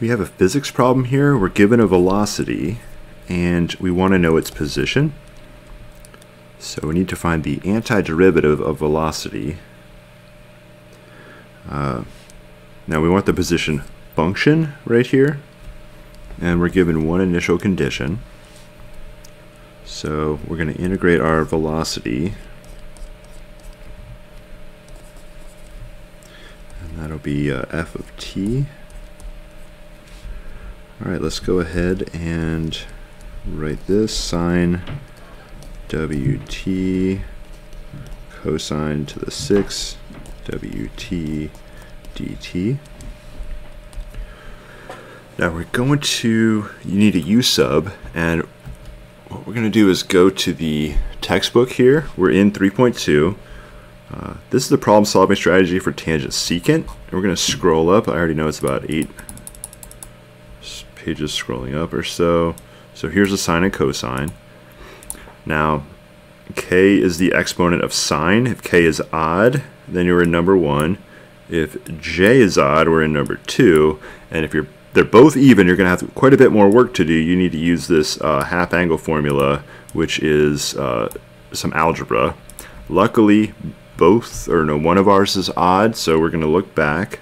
We have a physics problem here. We're given a velocity and we want to know its position. So we need to find the antiderivative of velocity. Uh, now we want the position function right here. And we're given one initial condition. So we're going to integrate our velocity. And that'll be uh, f of t. Alright, let's go ahead and write this sine wt cosine to the 6 wt dt. Now we're going to, you need a u sub, and what we're going to do is go to the textbook here. We're in 3.2. Uh, this is the problem solving strategy for tangent secant. And we're going to scroll up. I already know it's about eight pages scrolling up or so. So here's the sine and cosine. Now, k is the exponent of sine. If k is odd, then you're in number one. If j is odd, we're in number two. And if you're they're both even, you're going to have quite a bit more work to do. You need to use this uh, half angle formula, which is uh, some algebra. Luckily, both, or no, one of ours is odd, so we're going to look back.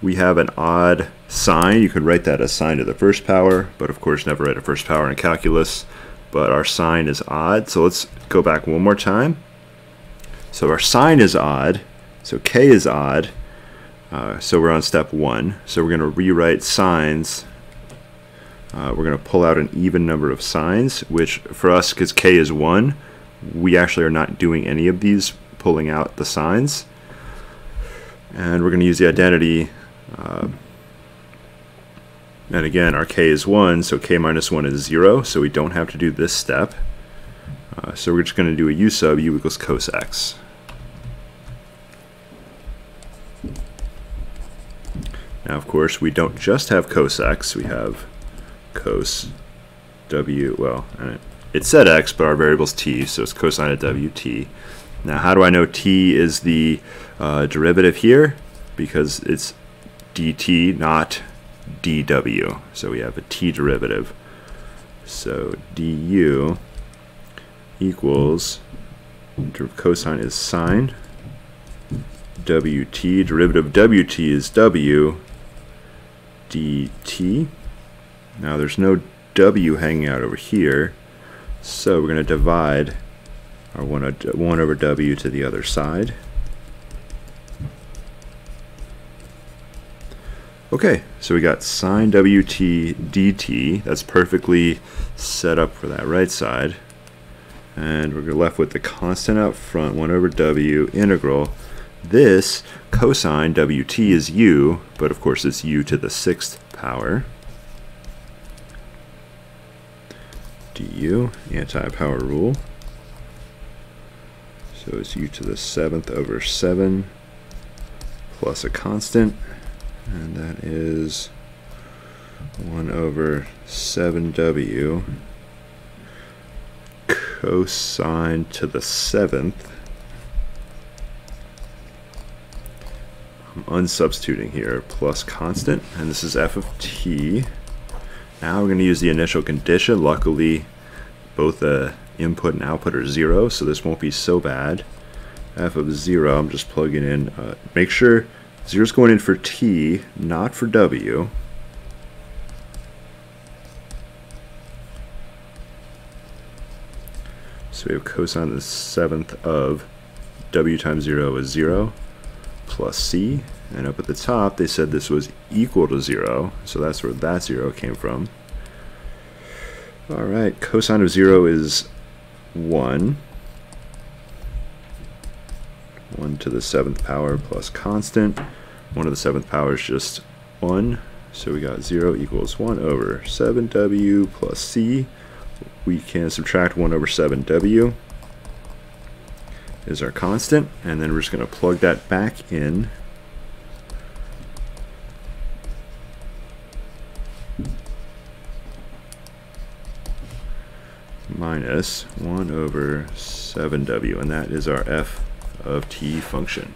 We have an odd sine. You could write that as sine to the first power, but of course never write a first power in calculus. But our sine is odd, so let's go back one more time. So our sine is odd, so k is odd. Uh, so we're on step one. So we're going to rewrite sines. Uh, we're going to pull out an even number of sines, which for us, because k is 1, we actually are not doing any of these pulling out the sines. And we're going to use the identity. Uh, and again, our k is 1, so k minus 1 is 0, so we don't have to do this step. Uh, so we're just going to do a u sub u equals cos x. Now, of course, we don't just have cos x, we have cos w, well, it said x, but our variable is t, so it's cosine of wt. Now, how do I know t is the uh, derivative here? Because it's dt, not dw. So we have a t derivative. So du equals, cosine is sine, wt, derivative of wt is w, dt. Now there's no w hanging out over here, so we're going to divide our 1, 1 over w to the other side. Okay, so we got sine wt dt. That's perfectly set up for that right side. And we're left with the constant out front, 1 over w, integral this cosine wt is u, but of course it's u to the sixth power. du, anti-power rule. So it's u to the seventh over 7 plus a constant, and that is 1 over 7w cosine to the seventh I'm unsubstituting here, plus constant, and this is f of t. Now we're going to use the initial condition. Luckily, both the input and output are zero, so this won't be so bad. f of zero, I'm just plugging in. Uh, make sure zero's going in for t, not for w. So we have cosine the seventh of w times zero is zero plus c. And up at the top, they said this was equal to 0. So that's where that 0 came from. All right, cosine of 0 is 1. 1 to the 7th power plus constant. 1 to the 7th power is just 1. So we got 0 equals 1 over 7w plus c. We can subtract 1 over 7w is our constant, and then we're just going to plug that back in. minus 1 over 7w, and that is our f of t function.